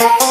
Hey.